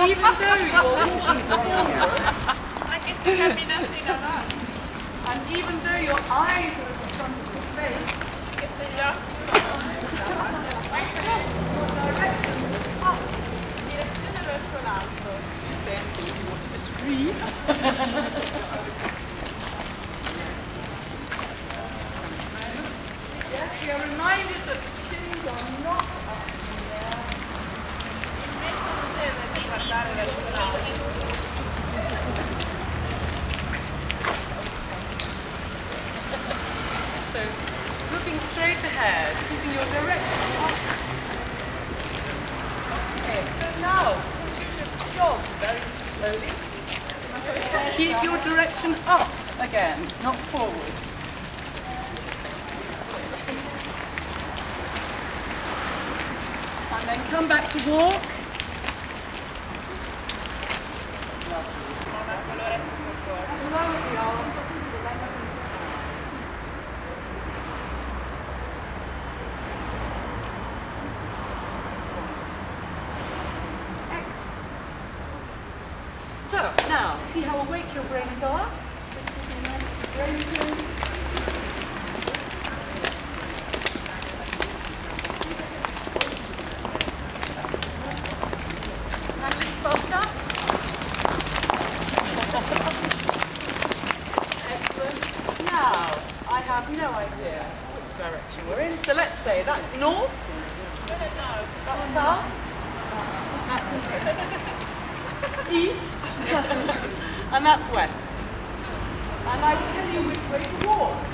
Even though you're walking forward, and even though your eyes are at the front of your face, your direction is up. You say anything if you want to disagree. yes, we are reminded that the chins are not up in the air. So, looking straight ahead, keeping your direction up. Okay, so now, jog very slowly. Keep your direction up again, not forward. And then come back to walk. So, now, see how awake your brains are? Brains And a little faster. Excellent. Now, I have no idea which direction we're in, so let's say that's north. That's south. East. and that's west. And I will tell you which way to walk.